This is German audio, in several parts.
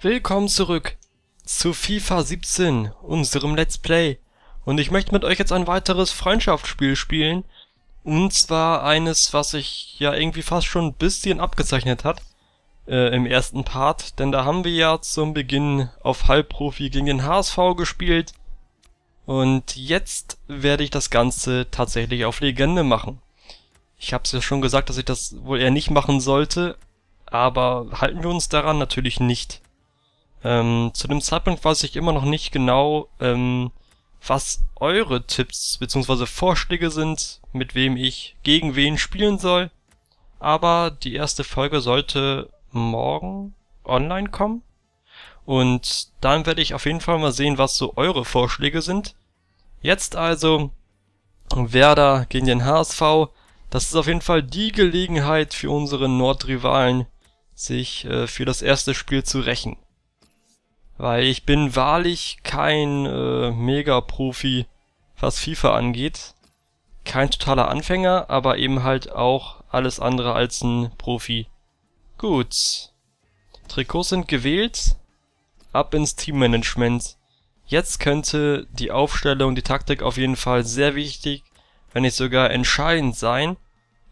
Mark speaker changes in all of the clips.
Speaker 1: Willkommen zurück zu FIFA 17, unserem Let's Play. Und ich möchte mit euch jetzt ein weiteres Freundschaftsspiel spielen. Und zwar eines, was sich ja irgendwie fast schon ein bisschen abgezeichnet hat äh, im ersten Part. Denn da haben wir ja zum Beginn auf Halbprofi gegen den HSV gespielt. Und jetzt werde ich das Ganze tatsächlich auf Legende machen. Ich habe es ja schon gesagt, dass ich das wohl eher nicht machen sollte, aber halten wir uns daran natürlich nicht. Ähm, zu dem Zeitpunkt weiß ich immer noch nicht genau, ähm, was eure Tipps bzw. Vorschläge sind, mit wem ich gegen wen spielen soll. Aber die erste Folge sollte morgen online kommen. Und dann werde ich auf jeden Fall mal sehen, was so eure Vorschläge sind. Jetzt also Werder gegen den HSV. Das ist auf jeden Fall die Gelegenheit für unsere Nordrivalen, sich äh, für das erste Spiel zu rächen. Weil ich bin wahrlich kein äh, Mega-Profi, was FIFA angeht. Kein totaler Anfänger, aber eben halt auch alles andere als ein Profi. Gut. Trikots sind gewählt. Ab ins Teammanagement. Jetzt könnte die Aufstellung, die Taktik auf jeden Fall sehr wichtig, wenn nicht sogar entscheidend sein.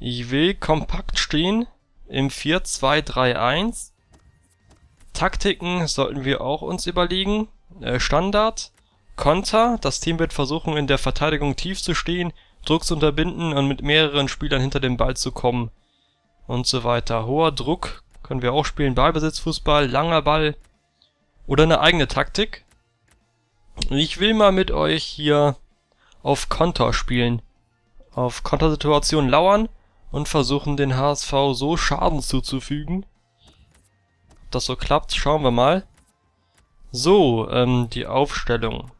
Speaker 1: Ich will kompakt stehen im 4-2-3-1 Taktiken sollten wir auch uns überlegen. Äh, Standard, Konter, das Team wird versuchen in der Verteidigung tief zu stehen, Druck zu unterbinden und mit mehreren Spielern hinter dem Ball zu kommen und so weiter. Hoher Druck können wir auch spielen, Ballbesitzfußball, langer Ball oder eine eigene Taktik. Ich will mal mit euch hier auf Konter spielen, auf Kontersituationen lauern und versuchen den HSV so Schaden zuzufügen, das so klappt, schauen wir mal. So, ähm, die Aufstellung.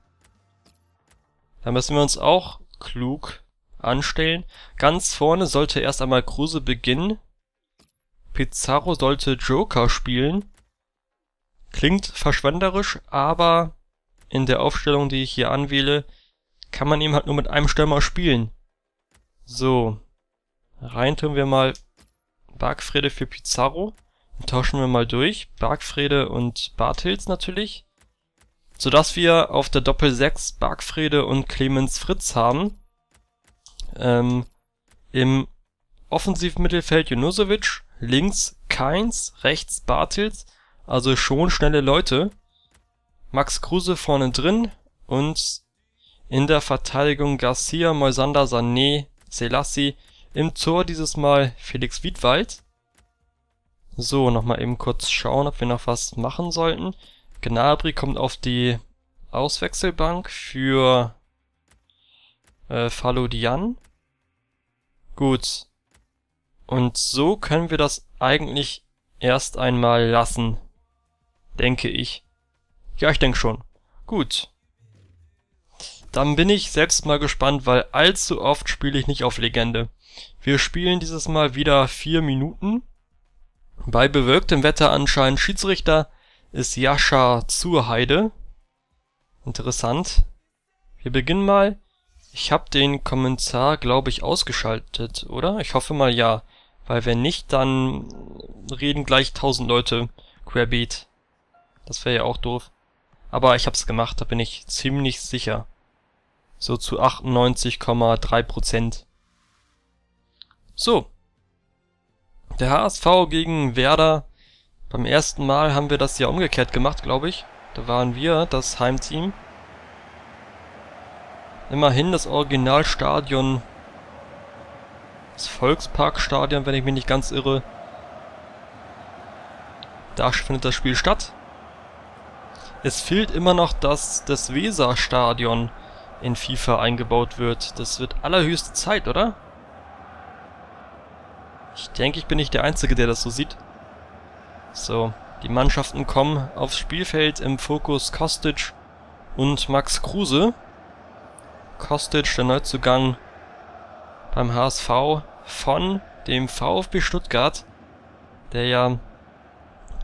Speaker 1: Da müssen wir uns auch klug anstellen. Ganz vorne sollte erst einmal Kruse beginnen. Pizarro sollte Joker spielen. Klingt verschwenderisch, aber in der Aufstellung, die ich hier anwähle, kann man eben halt nur mit einem Stürmer spielen. So. Rein tun wir mal Bargfrede für Pizarro. Tauschen wir mal durch. Bargfrede und Bartels natürlich. Sodass wir auf der Doppel 6 Bargfrede und Clemens Fritz haben. Ähm, Im Offensivmittelfeld Junusovic, links Keins, rechts Bartels, also schon schnelle Leute. Max Kruse vorne drin und in der Verteidigung Garcia, Moisander, Sané, Selassie, im Tor dieses Mal Felix Wiedwald. So, nochmal eben kurz schauen, ob wir noch was machen sollten. Gnabry kommt auf die Auswechselbank für äh, Falodian. Gut. Und so können wir das eigentlich erst einmal lassen. Denke ich. Ja, ich denke schon. Gut. Dann bin ich selbst mal gespannt, weil allzu oft spiele ich nicht auf Legende. Wir spielen dieses Mal wieder vier Minuten. Bei bewölktem Wetter anscheinend Schiedsrichter ist Jascha Zurheide. Interessant. Wir beginnen mal. Ich habe den Kommentar, glaube ich, ausgeschaltet, oder? Ich hoffe mal ja. Weil wenn nicht, dann reden gleich tausend Leute querbeet. Das wäre ja auch doof. Aber ich hab's gemacht, da bin ich ziemlich sicher. So zu 98,3%. So, der HSV gegen Werder. Beim ersten Mal haben wir das ja umgekehrt gemacht, glaube ich. Da waren wir das Heimteam. Immerhin das Originalstadion. Das Volksparkstadion, wenn ich mich nicht ganz irre. Da findet das Spiel statt. Es fehlt immer noch, dass das Weserstadion in FIFA eingebaut wird. Das wird allerhöchste Zeit, oder? Ich denke, ich bin nicht der Einzige, der das so sieht. So, die Mannschaften kommen aufs Spielfeld im Fokus Kostic und Max Kruse. Kostic, der Neuzugang beim HSV von dem VfB Stuttgart, der ja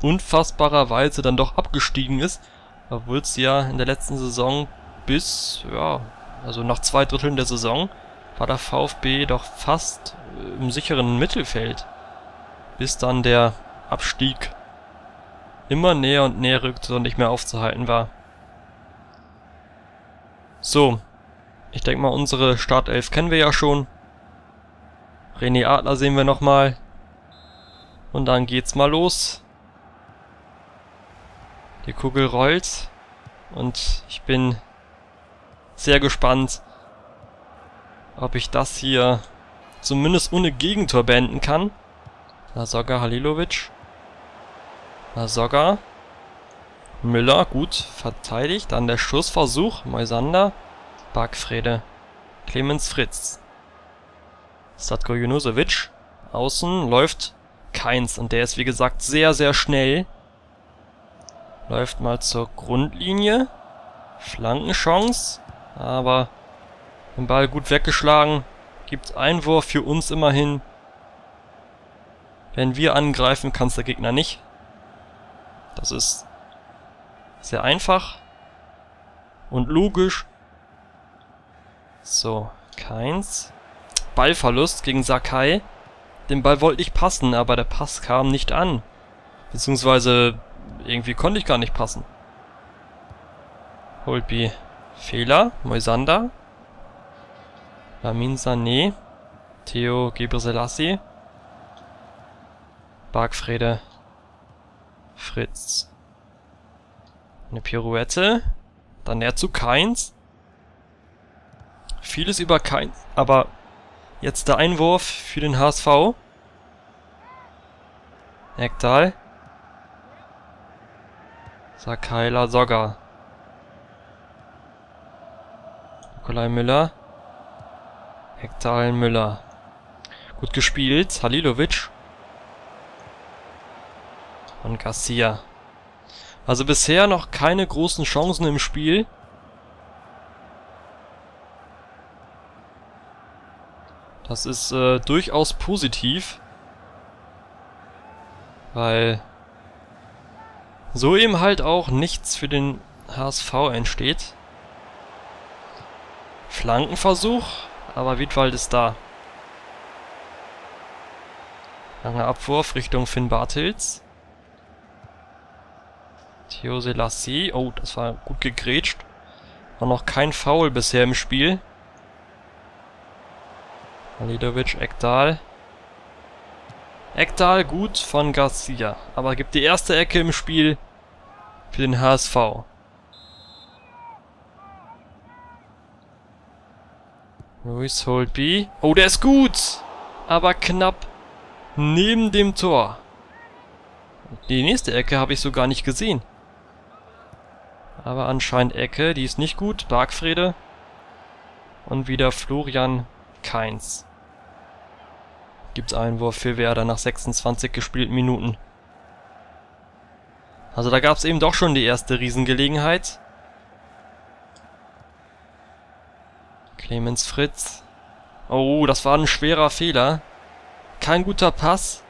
Speaker 1: unfassbarerweise dann doch abgestiegen ist, obwohl es ja in der letzten Saison bis, ja, also nach zwei Dritteln der Saison war der VfB doch fast im sicheren Mittelfeld, bis dann der Abstieg immer näher und näher rückte und nicht mehr aufzuhalten war. So, ich denke mal, unsere Startelf kennen wir ja schon. René Adler sehen wir nochmal. Und dann geht's mal los. Die Kugel rollt. Und ich bin sehr gespannt, ob ich das hier zumindest ohne Gegentor beenden kann. Lasoga Halilovic. Lasoga. Müller, gut, verteidigt. Dann der Schussversuch. Moisander. Barkfrede. Clemens Fritz. Statko Junusovic. Außen läuft keins. Und der ist wie gesagt sehr, sehr schnell. Läuft mal zur Grundlinie. Flankenchance. Aber den Ball gut weggeschlagen. Gibt Einwurf für uns immerhin. Wenn wir angreifen, kann es der Gegner nicht. Das ist sehr einfach. Und logisch. So, keins. Ballverlust gegen Sakai. Den Ball wollte ich passen, aber der Pass kam nicht an. Beziehungsweise irgendwie konnte ich gar nicht passen. Holby. Fehler. Moisander. Lamin Sané. Theo Gebrselassie. Bargfrede. Fritz. Eine Pirouette. Dann er zu Keins. Vieles über Keins, aber jetzt der Einwurf für den HSV. Ekdal. Sakaila Sogga. Nikolai Müller. Ekdal Müller. Gut gespielt. Halilovic. Und Garcia. Also bisher noch keine großen Chancen im Spiel. Das ist äh, durchaus positiv. Weil so eben halt auch nichts für den HSV entsteht. Flankenversuch, aber Wiedwald ist da. Langer Abwurf Richtung Finn Bartels. Theo Selassie. Oh, das war gut gegrätscht. War noch kein Foul bisher im Spiel. Alidovic, Ekdal. Ekdal gut von Garcia. Aber gibt die erste Ecke im Spiel für den HSV. Luis Holtby. Oh, der ist gut! Aber knapp neben dem Tor. Die nächste Ecke habe ich so gar nicht gesehen. Aber anscheinend Ecke, die ist nicht gut. Bargfrede. Und wieder Florian Keins. Gibt's Einwurf für Werder nach 26 gespielten Minuten. Also da gab's eben doch schon die erste Riesengelegenheit. Clemens Fritz. Oh, das war ein schwerer Fehler. Kein guter Pass.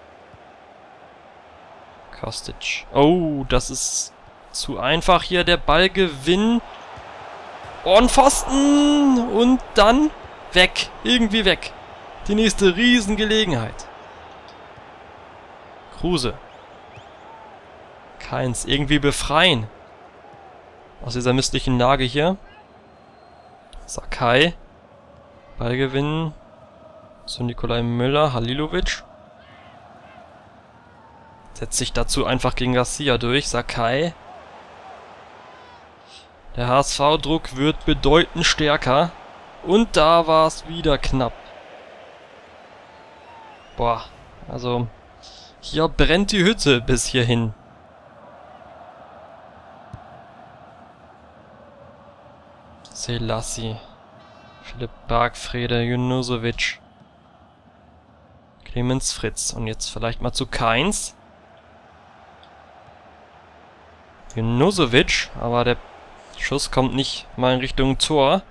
Speaker 1: Kostic. Oh, das ist zu einfach hier der Ballgewinn. Und Pfosten! Und dann weg. Irgendwie weg. Die nächste Riesengelegenheit. Kruse. Keins. Irgendwie befreien. Aus dieser misslichen Lage hier. Sakai. Ballgewinn. Zu Nikolai Müller. Halilovic. Setzt sich dazu einfach gegen Garcia durch. Sakai. Der HSV-Druck wird bedeutend stärker. Und da war es wieder knapp. Boah, also hier brennt die Hütte bis hierhin. Selassie. Philipp Bargfrede, Junusovic. Clemens Fritz. Und jetzt vielleicht mal zu Keins. Junusovic, aber der Schuss kommt nicht mal in Richtung Tor.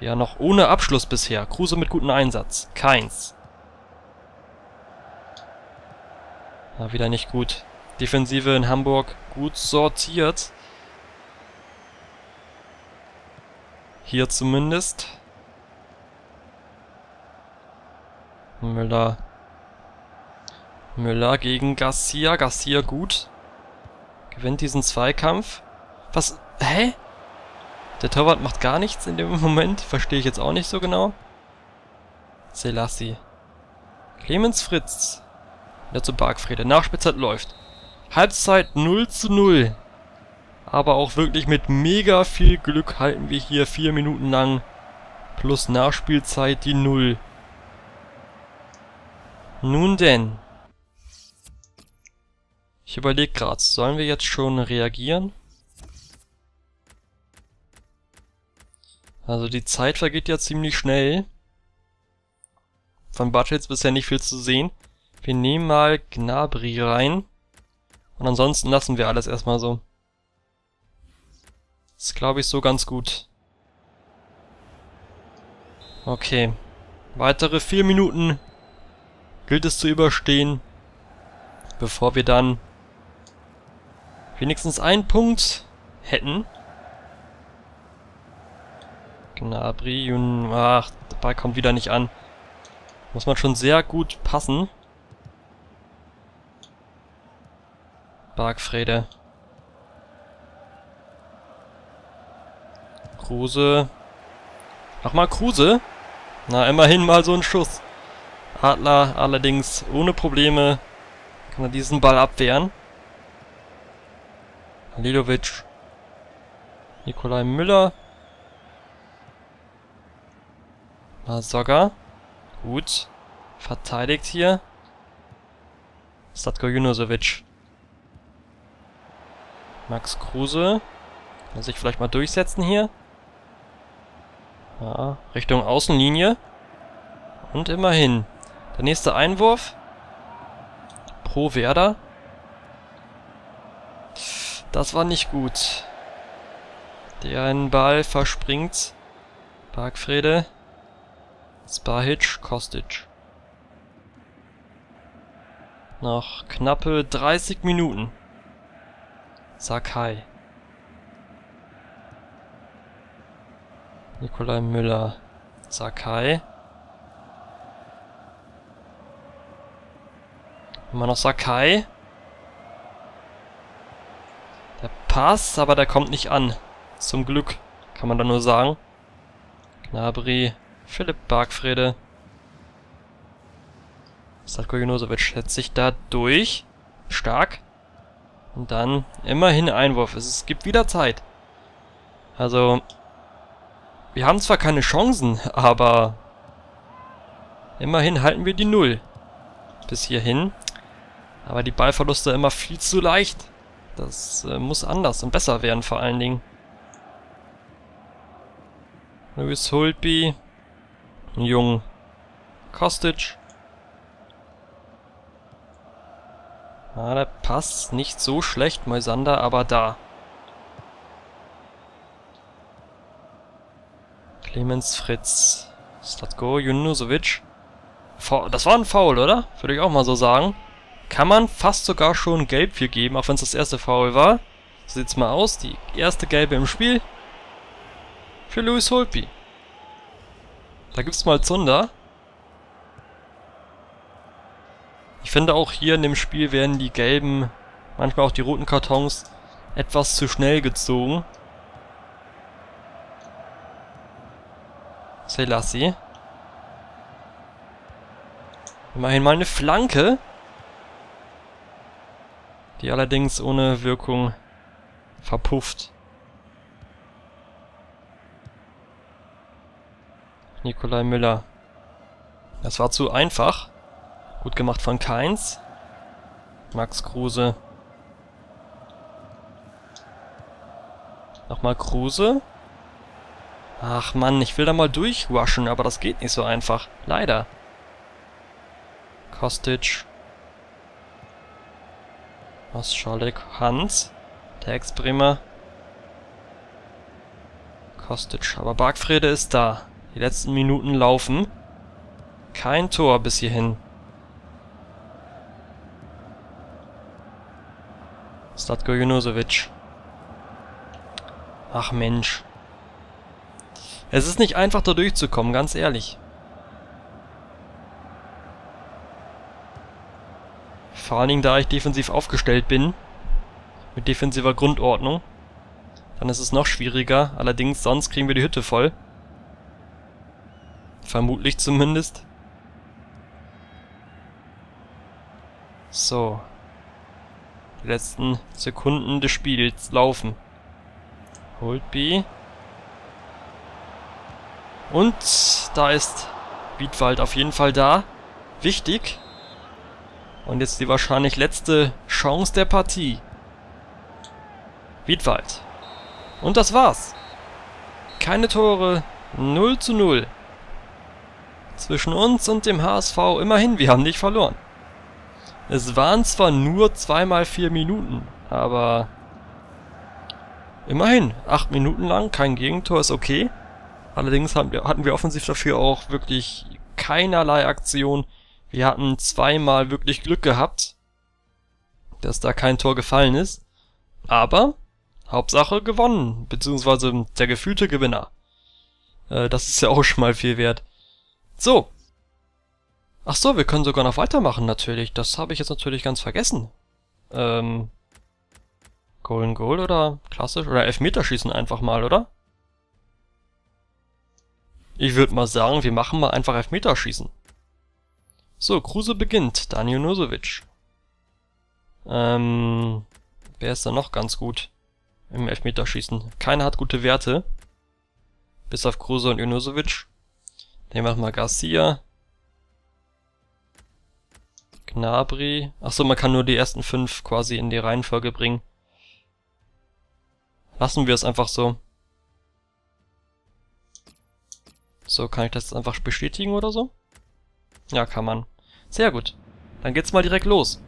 Speaker 1: Ja, noch ohne Abschluss bisher. Kruse mit gutem Einsatz. Keins. Ja, wieder nicht gut. Defensive in Hamburg gut sortiert. Hier zumindest. Müller. Müller gegen Garcia. Garcia gut. Gewinnt diesen Zweikampf. Was? Hä? Der Torwart macht gar nichts in dem Moment. Verstehe ich jetzt auch nicht so genau. Selassie. Clemens Fritz. Wieder zu Bargfrede. Nachspielzeit läuft. Halbzeit 0 zu 0. Aber auch wirklich mit mega viel Glück halten wir hier vier Minuten lang plus Nachspielzeit die 0. Nun denn. Ich überlege gerade, sollen wir jetzt schon reagieren? Also die Zeit vergeht ja ziemlich schnell. Von Budgets bisher nicht viel zu sehen. Wir nehmen mal Gnabry rein. Und ansonsten lassen wir alles erstmal so. Ist glaube ich so ganz gut. Okay. Weitere vier Minuten gilt es zu überstehen, bevor wir dann wenigstens einen Punkt hätten. Gnabry und... Ach, der Ball kommt wieder nicht an. Muss man schon sehr gut passen. Bargfrede. Kruse. Mach mal Kruse. Na, immerhin mal so ein Schuss. Adler allerdings ohne Probleme kann er diesen Ball abwehren. Halilovic. Nikolai Müller. Masoga. Gut. Verteidigt hier. Statko Junosovic. Max Kruse. Kann sich vielleicht mal durchsetzen hier. Ja, Richtung Außenlinie. Und immerhin. Der nächste Einwurf. Pro Werder. Das war nicht gut. Der einen Ball verspringt. Bargfrede. Spahic, Kostic. Noch knappe 30 Minuten. Sakai. Nikolai Müller. Sakai. Immer noch Sakai. Der passt, aber der kommt nicht an. Zum Glück, kann man da nur sagen. Gnabry, Philipp Bargfrede. Statko Junosovic setzt sich da durch. Stark. Und dann immerhin Einwurf. Es gibt wieder Zeit. Also, wir haben zwar keine Chancen, aber immerhin halten wir die Null. Bis hierhin. Aber die Ballverluste immer viel zu leicht. Das äh, muss anders und besser werden vor allen Dingen. Louis Holtby. Jung. Kostic. Ah, der passt nicht so schlecht, Moisander, aber da. Clemens Fritz. Statko Junusovic. Das war ein Foul, oder? Würde ich auch mal so sagen. Kann man fast sogar schon gelb für geben, auch wenn es das erste Foul war. So sieht's mal aus. Die erste gelbe im Spiel. Für Louis Holtby. Da gibt's mal Zunder. Ich finde auch hier in dem Spiel werden die gelben, manchmal auch die roten Kartons, etwas zu schnell gezogen. Selassie. Immerhin mal eine Flanke. Die allerdings ohne Wirkung verpufft. Nikolai Müller. Das war zu einfach. Gut gemacht von Keins. Max Kruse. Nochmal Kruse. Ach Mann, ich will da mal durchrushen, aber das geht nicht so einfach. Leider. Kostic. Oscholek. Hans. Der Ex-Bremer. Kostic. Aber Bargfrede ist da. Die letzten Minuten laufen. Kein Tor bis hierhin. Statko Junosovic. Ach Mensch. Es ist nicht einfach da durchzukommen, ganz ehrlich. Vor allen Dingen, da ich defensiv aufgestellt bin. mit defensiver Grundordnung. Dann ist es noch schwieriger, allerdings sonst kriegen wir die Hütte voll. Vermutlich zumindest. So. Die letzten Sekunden des Spiels laufen. Holt B. Und da ist Wiedwald auf jeden Fall da. Wichtig. Und jetzt die wahrscheinlich letzte Chance der Partie. Wiedwald. Und das war's. Keine Tore. 0 zu 0. Zwischen uns und dem HSV immerhin, wir haben nicht verloren. Es waren zwar nur zweimal vier Minuten, aber immerhin, acht Minuten lang, kein Gegentor ist okay. Allerdings hatten wir, offensiv dafür auch wirklich keinerlei Aktion. Wir hatten zweimal wirklich Glück gehabt, dass da kein Tor gefallen ist. Aber Hauptsache gewonnen, beziehungsweise der gefühlte Gewinner. Äh, das ist ja auch schon mal viel wert. So. Ach so, wir können sogar noch weitermachen natürlich. Das habe ich jetzt natürlich ganz vergessen. Ähm. Golden Goal oder klassisch? Oder Elfmeterschießen einfach mal, oder? Ich würde mal sagen, wir machen mal einfach Elfmeterschießen. So, Kruse beginnt. Daniel Nusovic. Ähm, wer ist da noch ganz gut im Elfmeterschießen? Keiner hat gute Werte. Bis auf Kruse und Junusovic. Nehmen wir mal Garcia. Gnabry. Achso, man kann nur die ersten fünf quasi in die Reihenfolge bringen. Lassen wir es einfach so. So, kann ich das einfach bestätigen oder so? Ja, kann man. Sehr gut. Dann geht's mal direkt los.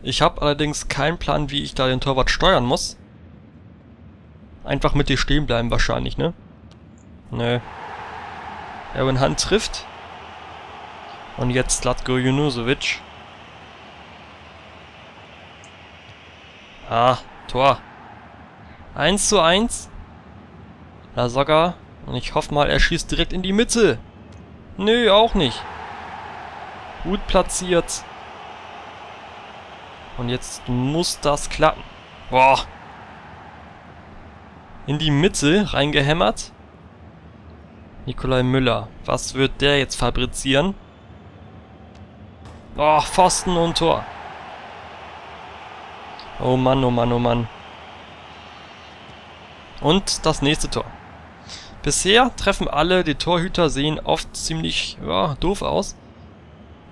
Speaker 1: Ich habe allerdings keinen Plan, wie ich da den Torwart steuern muss. Einfach mit dir stehen bleiben wahrscheinlich, ne? Nö. Erwin Hunt trifft. Und jetzt Latko Junusovic. Ah, Tor. 1 zu 1. Lasogga und ich hoffe mal, er schießt direkt in die Mitte. Nö, auch nicht. Gut platziert. Und jetzt muss das klappen. Boah. In die Mitte reingehämmert. Nikolai Müller. Was wird der jetzt fabrizieren? Oh, Pfosten und Tor. Oh Mann, oh Mann, oh Mann. Und das nächste Tor. Bisher treffen alle, die Torhüter sehen oft ziemlich ja, doof aus.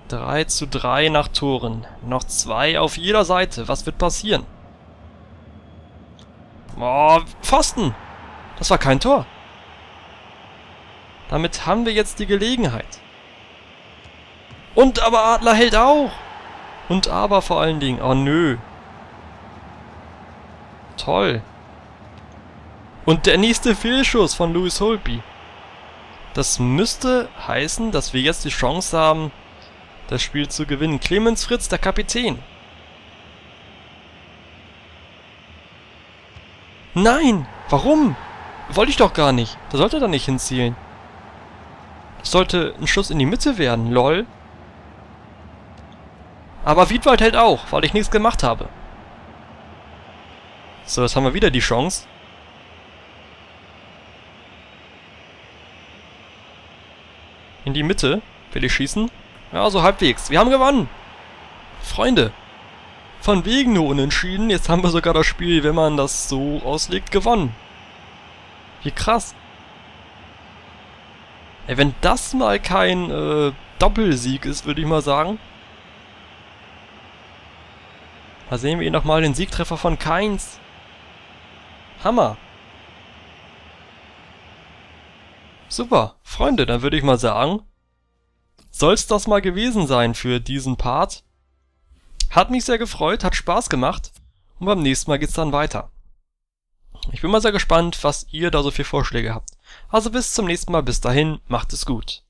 Speaker 1: 3 zu 3 nach Toren. Noch zwei auf jeder Seite. Was wird passieren? Oh, Pfosten! Das war kein Tor. Damit haben wir jetzt die Gelegenheit. Und aber Adler hält auch. Und aber vor allen Dingen. Oh nö. Toll. Und der nächste Fehlschuss von Louis Holby. Das müsste heißen, dass wir jetzt die Chance haben, das Spiel zu gewinnen. Clemens Fritz, der Kapitän. Nein! Warum? Wollte ich doch gar nicht. Da sollte er nicht hinzielen. Das sollte ein Schuss in die Mitte werden, lol. Aber Wiedwald hält auch, weil ich nichts gemacht habe. So, jetzt haben wir wieder die Chance. In die Mitte. Will ich schießen? Ja, so halbwegs. Wir haben gewonnen. Freunde. Von wegen nur unentschieden. Jetzt haben wir sogar das Spiel, wenn man das so auslegt, gewonnen. Wie krass. Ey, wenn das mal kein äh, Doppelsieg ist, würde ich mal sagen. Da sehen wir hier nochmal den Siegtreffer von Keins. Hammer. Super, Freunde, dann würde ich mal sagen, soll's das mal gewesen sein für diesen Part. Hat mich sehr gefreut, hat Spaß gemacht und beim nächsten Mal geht's dann weiter. Ich bin mal sehr gespannt, was ihr da so für Vorschläge habt. Also bis zum nächsten Mal, bis dahin, macht es gut.